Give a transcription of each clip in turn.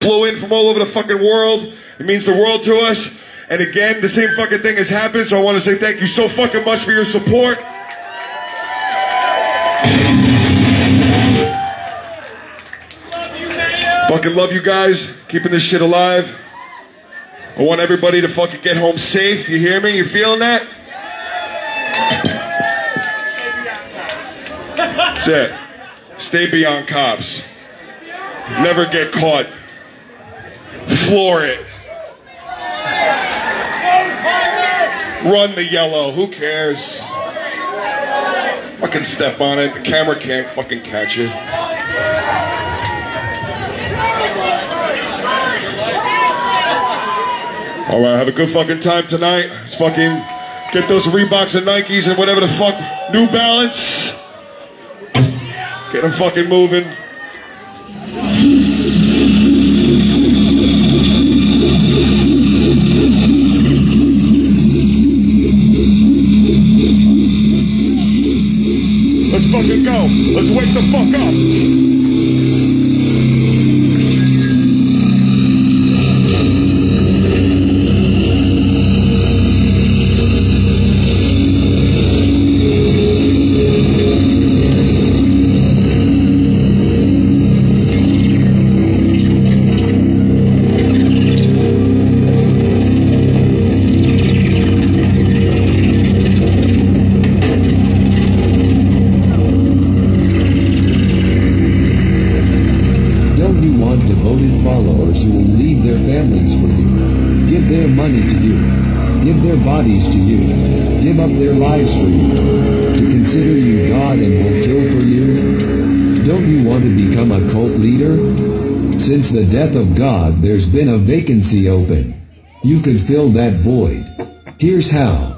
flew in from all over the fucking world. It means the world to us. And again, the same fucking thing has happened. So I want to say thank you so fucking much for your support. Fucking love you guys, keeping this shit alive. I want everybody to fucking get home safe. You hear me? You feeling that? That's it. Stay beyond cops. Never get caught. Floor it. Run the yellow. Who cares? Fucking step on it. The camera can't fucking catch you. All right, have a good fucking time tonight. Let's fucking get those Reeboks and Nikes and whatever the fuck, New Balance. Get them fucking moving. Fucking go. Let's wake the fuck up. Since the death of God, there's been a vacancy open. You could fill that void. Here's how.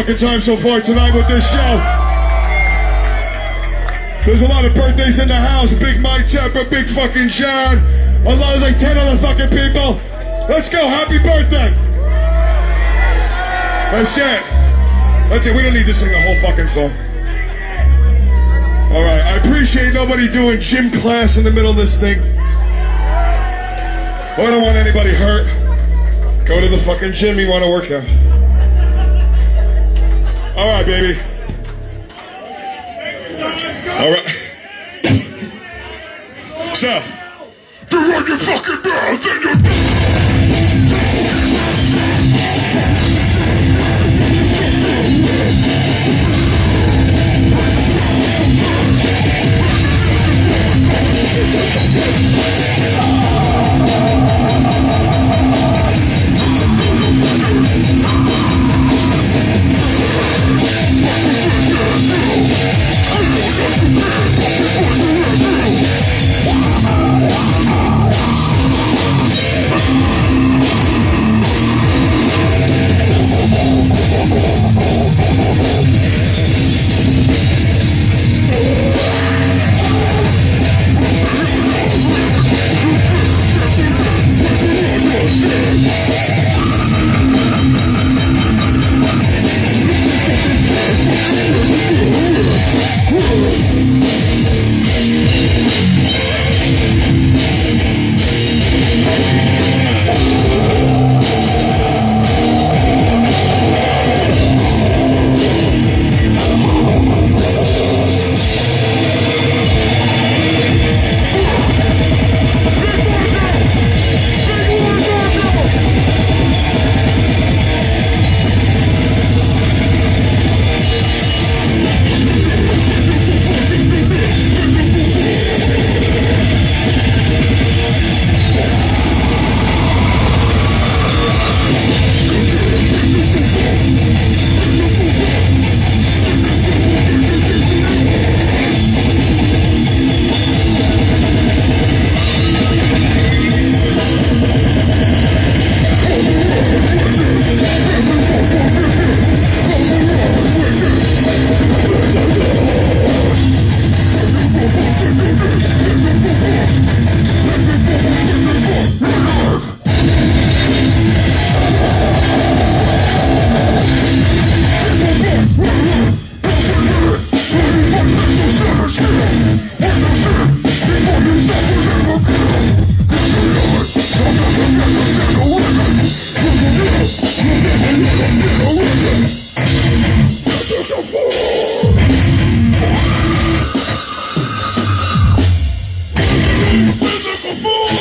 Fucking time so far tonight with this show. There's a lot of birthdays in the house. Big Mike Chopper, Big fucking John. A lot of like 10 other fucking people. Let's go. Happy birthday. That's it. That's it. We don't need to sing the whole fucking song. All right. I appreciate nobody doing gym class in the middle of this thing. I don't want anybody hurt. Go to the fucking gym you want to work out. All right, baby. All right. So, to run your fucking mouth and your... physical force.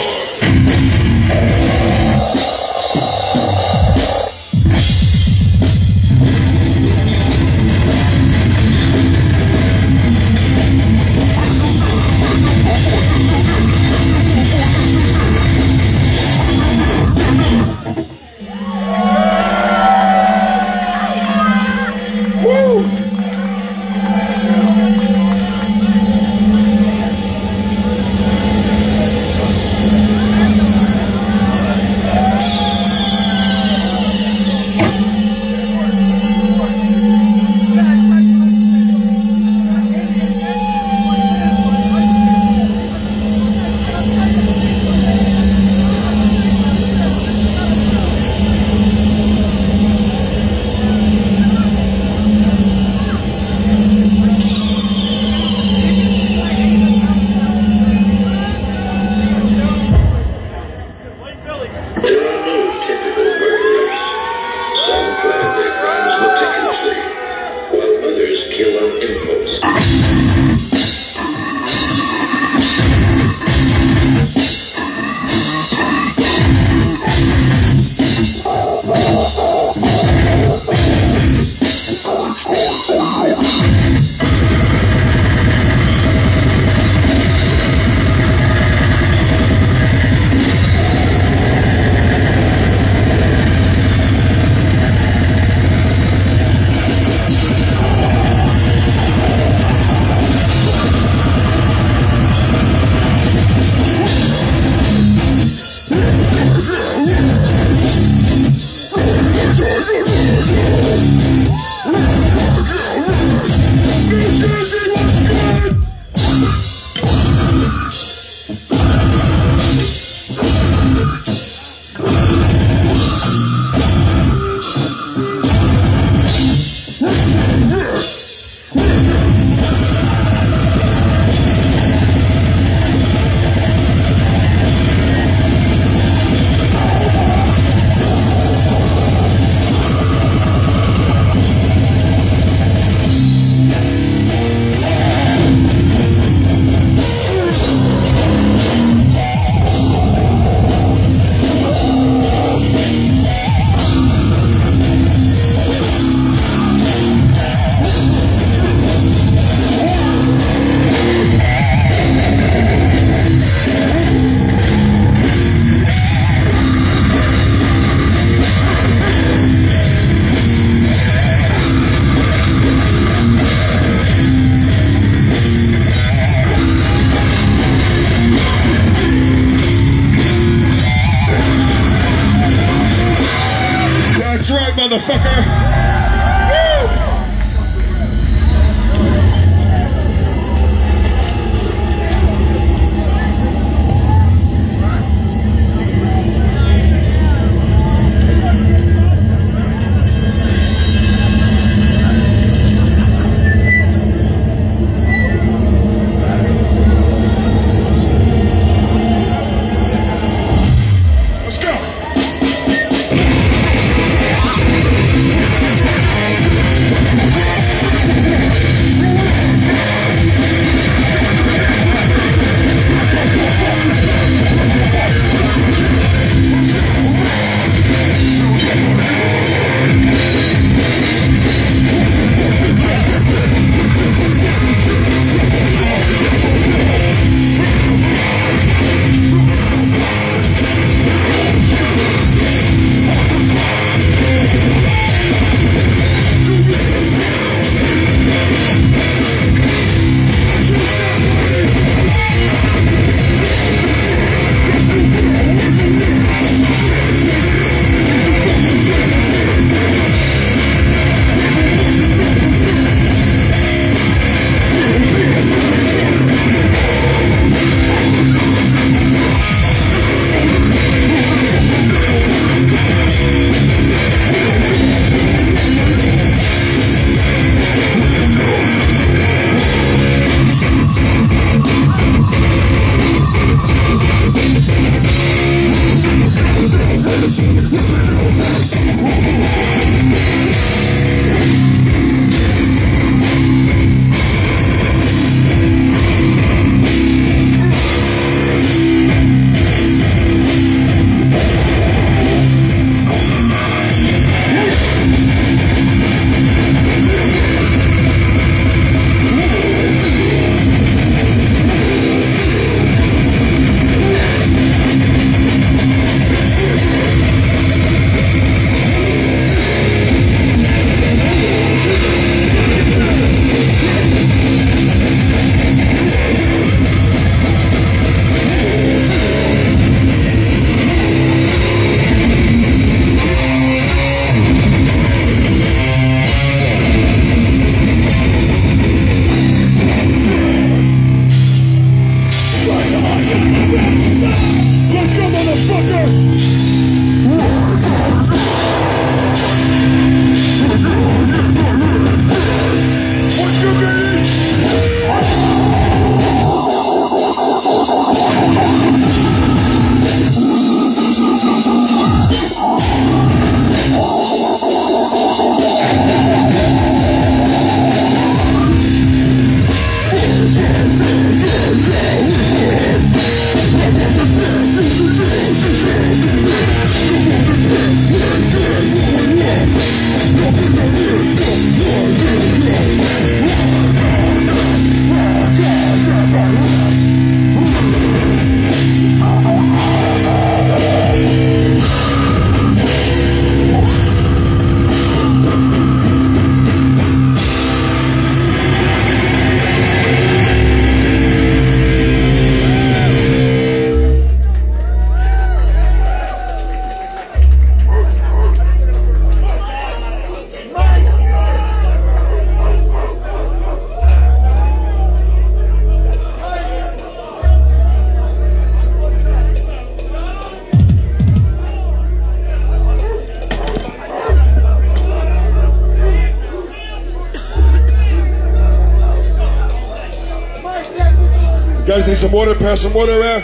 Guys need some water, pass some water around.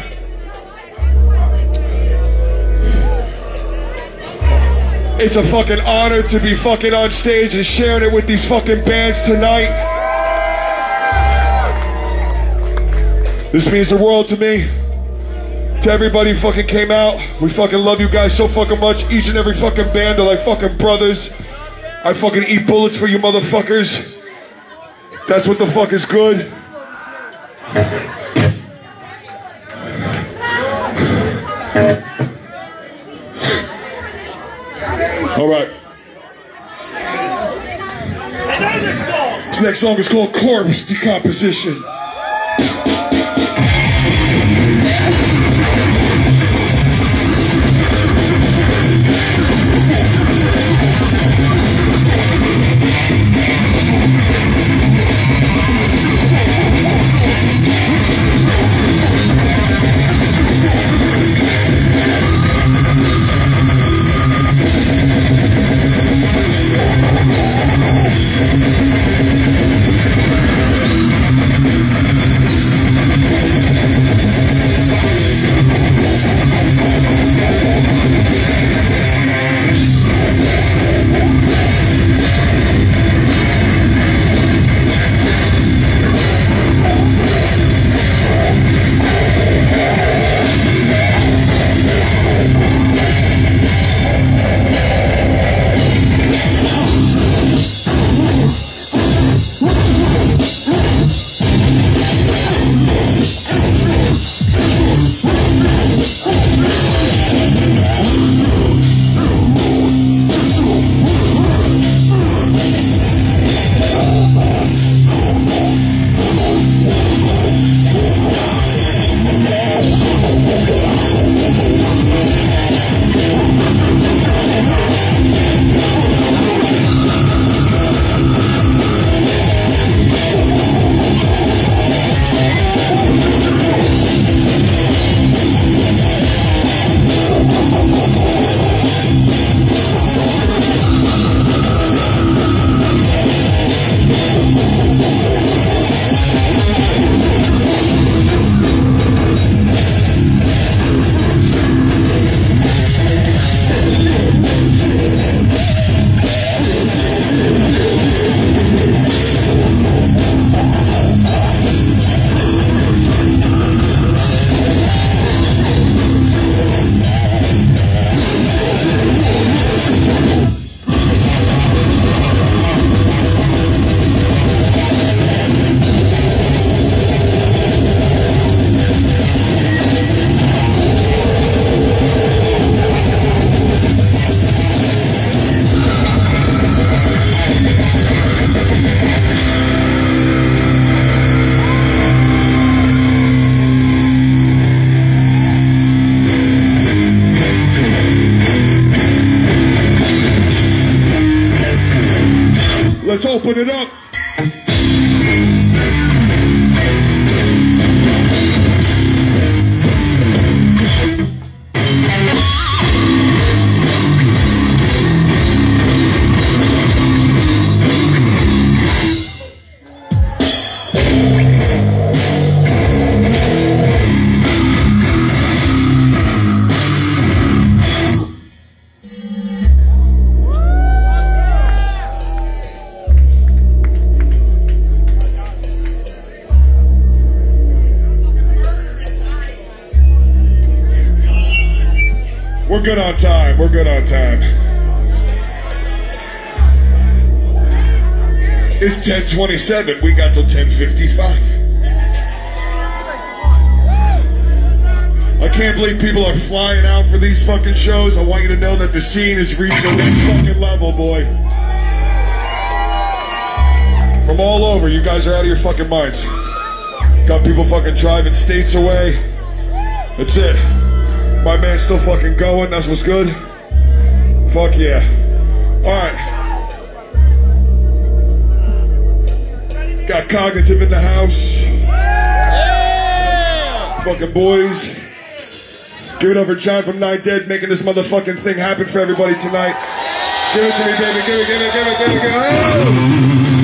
It's a fucking honor to be fucking on stage and sharing it with these fucking bands tonight. This means the world to me. To everybody fucking came out, we fucking love you guys so fucking much. Each and every fucking band are like fucking brothers. I fucking eat bullets for you motherfuckers. That's what the fuck is good. All right. This next song is called Corpse Decomposition. Time. It's 1027. We got till 1055. I can't believe people are flying out for these fucking shows. I want you to know that the scene has reached the next fucking level, boy. From all over, you guys are out of your fucking minds. Got people fucking driving states away. That's it. My man's still fucking going. That's what's good. Fuck yeah. Alright. Got cognitive in the house. Fucking boys. Give it up for John from Nine Dead making this motherfucking thing happen for everybody tonight. Give it to me, baby. Give it, give it, give it, give it, give it. Oh!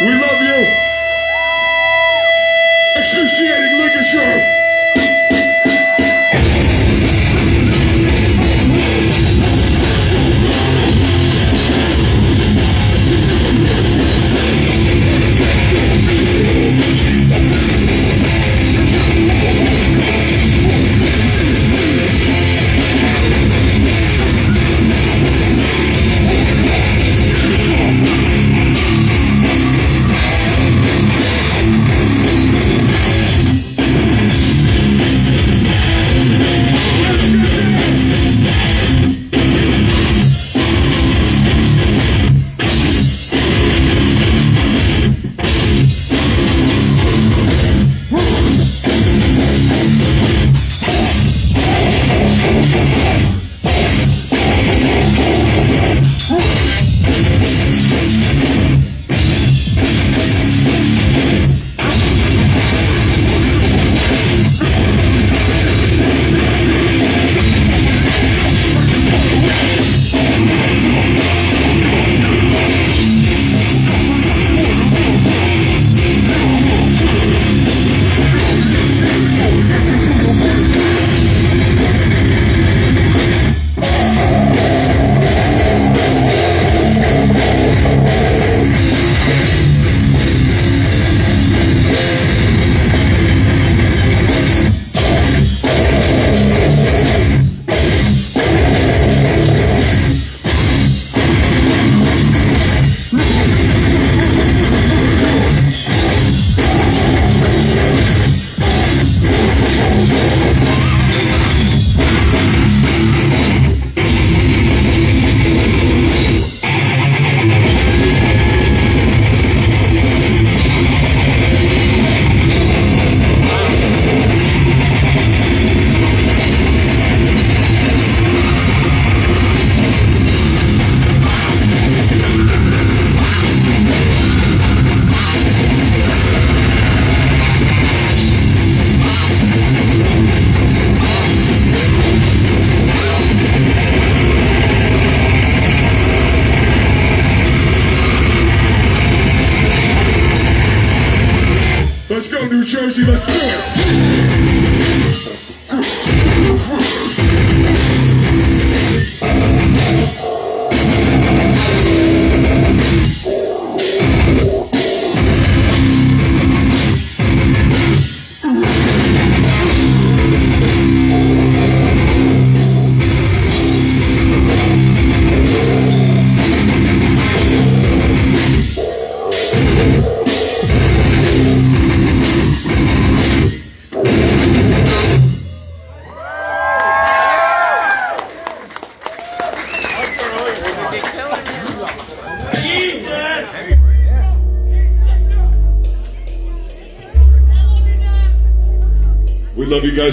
We love you. Excruciating ligature. Let's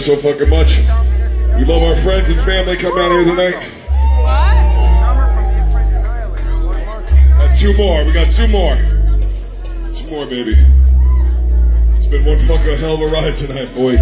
so fucking much. We love our friends and family come out here tonight. Got two more. We got two more. Two more, baby. It's been one fucking hell of a ride tonight, boy.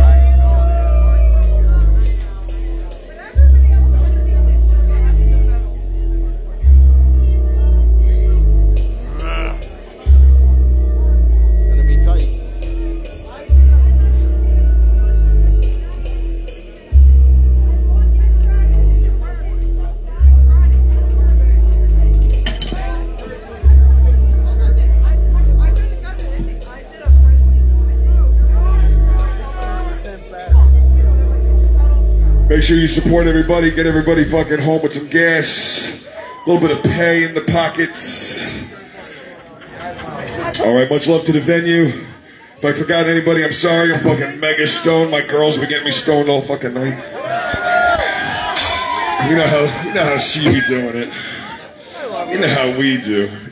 Sure you support everybody. Get everybody fucking home with some gas. A little bit of pay in the pockets. All right, much love to the venue. If I forgot anybody, I'm sorry. I'm fucking mega stoned. My girls been getting me stoned all fucking night. You know how you know how she be doing it. You know how we do.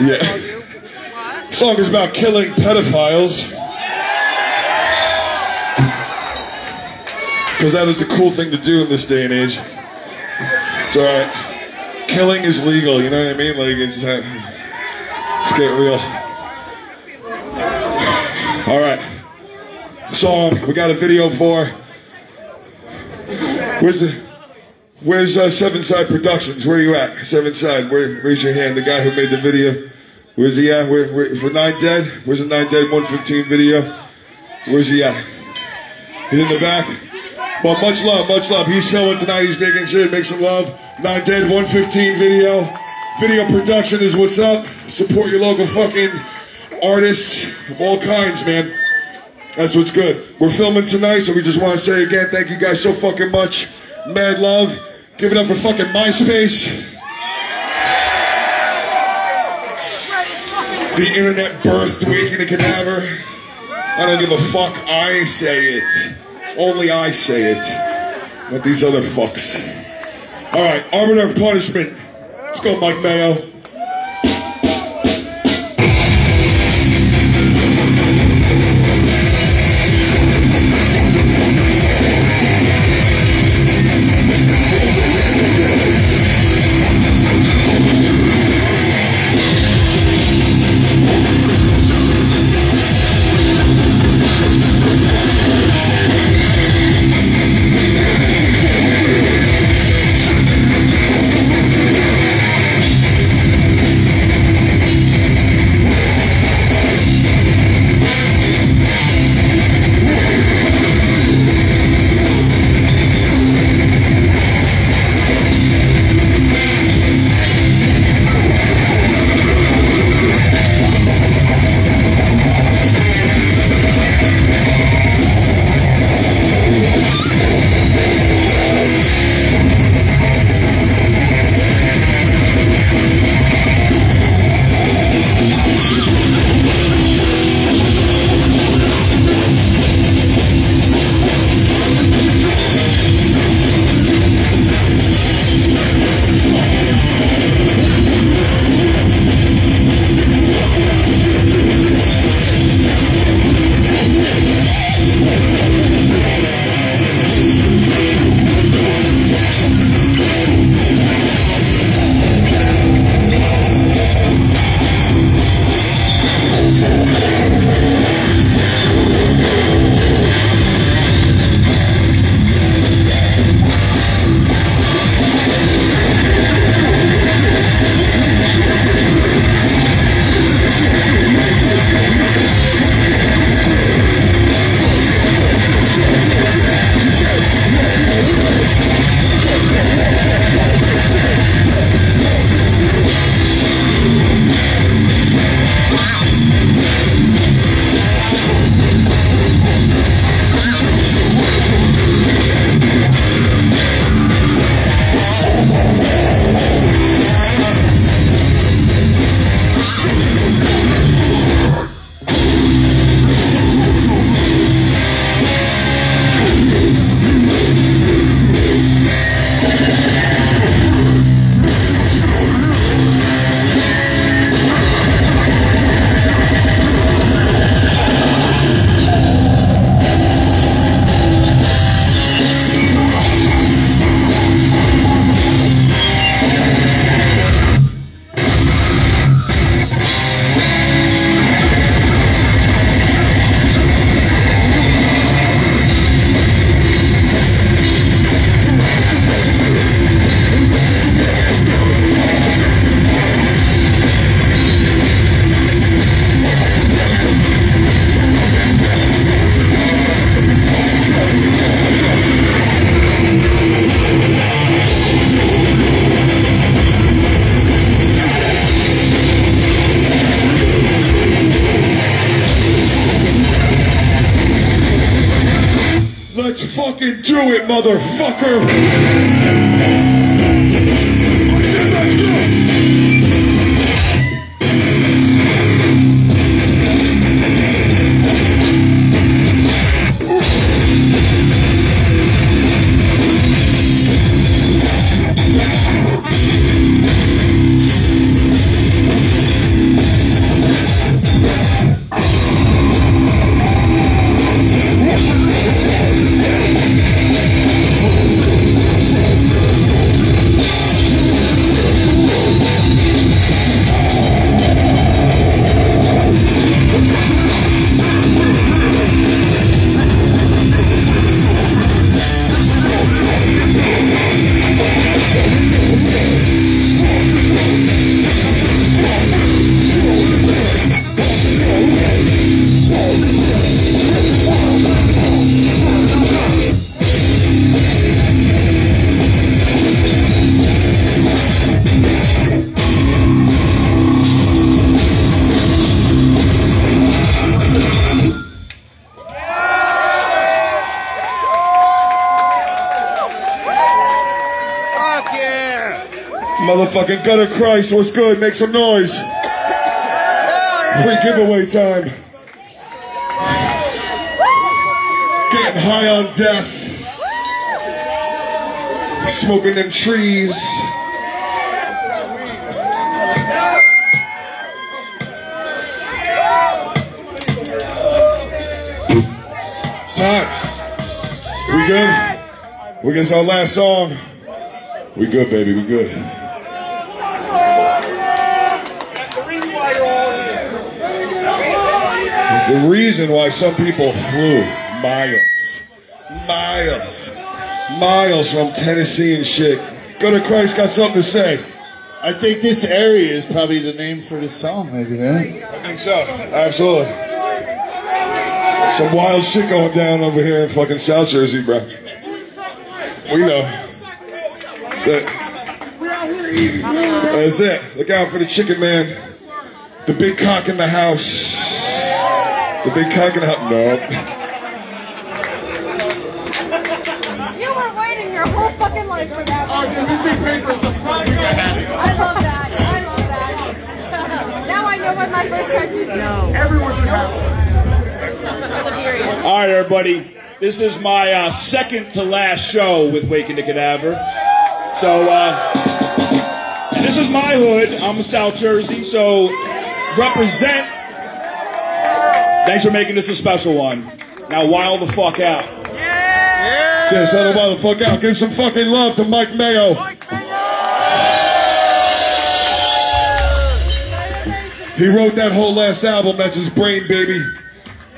yeah. Song is about killing pedophiles. Because that is the cool thing to do in this day and age. It's alright. Killing is legal, you know what I mean? Like, it's, uh, let's get real. Alright. Song, we got a video for. Where's the. Where's uh, Seven Side Productions? Where are you at? Seven Side, where, raise your hand. The guy who made the video. Where's he at? Where, where, for Nine Dead? Where's the Nine Dead 115 video? Where's he at? He's in the back. Well, much love, much love. He's filming tonight. He's making sure make some love. Nine Dead 115 video. Video production is what's up. Support your local fucking artists of all kinds, man. That's what's good. We're filming tonight, so we just want to say again, thank you guys so fucking much. Mad love. Give it up for fucking MySpace. The internet birthed Waking the Cadaver. I don't give a fuck. I say it. Only I say it. Not these other fucks. Alright, Arbiter of Punishment. Let's go, Mike Mayo. Motherfucker! Motherfucking gutter Christ, what's good? Make some noise. Free giveaway time. Getting high on death. Smoking them trees. Time. We good? We get our last song. We good, baby. We good. The reason why some people flew miles, miles, miles from Tennessee and shit. Go to Christ, got something to say. I think this area is probably the name for the song, maybe, right? I think so. Absolutely. Some wild shit going down over here in fucking South Jersey, bro. We know. That's it. That's it. Look out for the chicken man. The big cock in the house. The big cock in the house. No. You were waiting your whole fucking life for that. Oh, dude, this thing paid for some I love that. I love that. now I know what my first tattoo's No. Everyone should have one. All right, everybody. This is my uh, second to last show with Waking the Cadaver. So, uh, this is my hood. I'm South Jersey, so represent. Thanks for making this a special one. Now, wild the fuck out. Yeah! Just let the motherfucker out. Give some fucking love to Mike Mayo. Mike He wrote that whole last album. That's his brain, baby.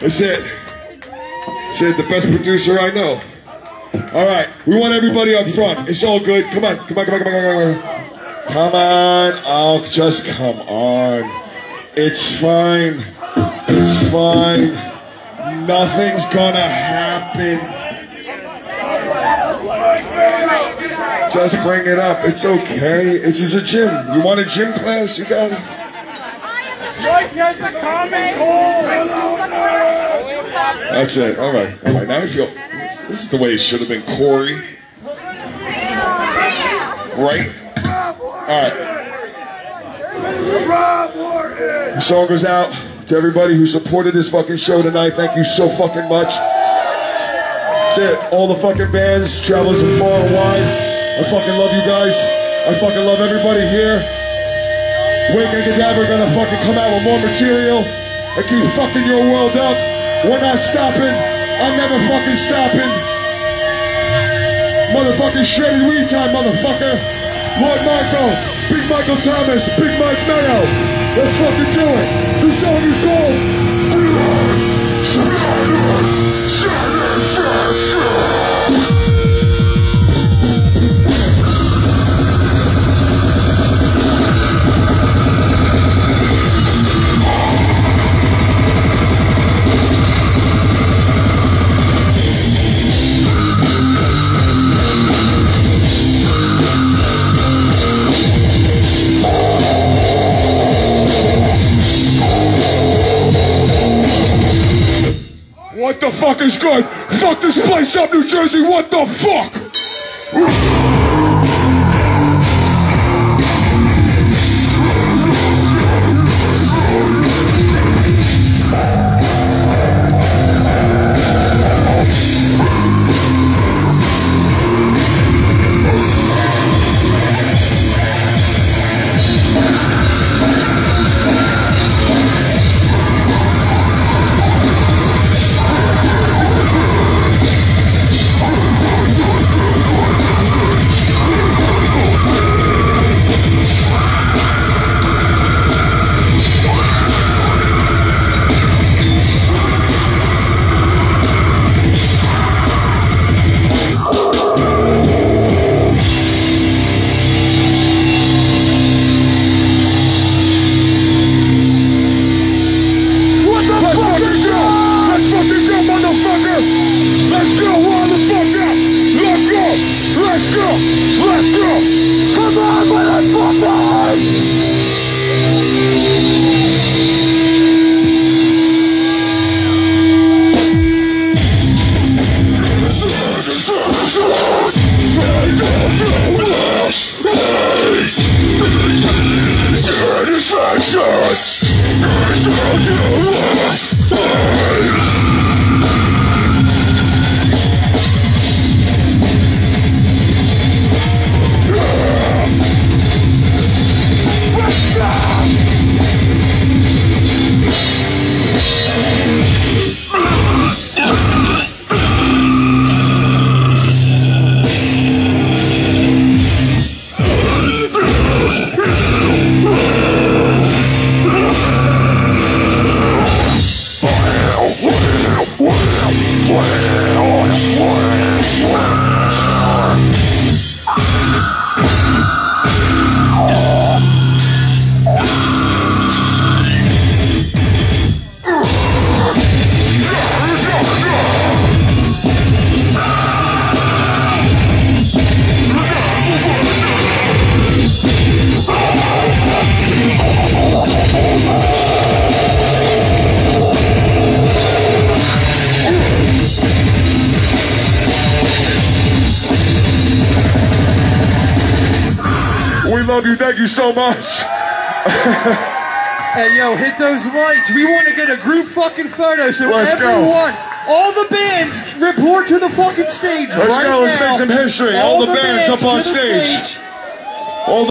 That's it. It. The best producer I know. All right. We want everybody up front. It's all good. Come on. Come on. Come on. Come on. Come on. Come on. Oh, just come on. It's fine. Fine. Nothing's gonna happen. Just bring it up. It's okay. This is a gym. You want a gym class? You got it. That's it. All right. All right. Now I feel this, this is the way it should have been, Corey. Right? All right. The song goes out to everybody who supported this fucking show tonight. Thank you so fucking much. That's it. All the fucking bands, travelers from far and wide. I fucking love you guys. I fucking love everybody here. Waking Cadaver gonna fucking come out with more material and keep fucking your world up. We're not stopping. I'm never fucking stopping. Motherfucking Shreddy Weed time, motherfucker. Lord Michael, Big Michael Thomas, Big Mike Mayo. Let's fucking do it. The song is called What the fuck is good? Fuck this place up, New Jersey. What the fuck? Yeah. Hey, yo, hit those lights. We want to get a group fucking photo. So Let's go. everyone, all the bands, report to the fucking stage Let's right go. Let's make some history. All the bands up on the stage. All the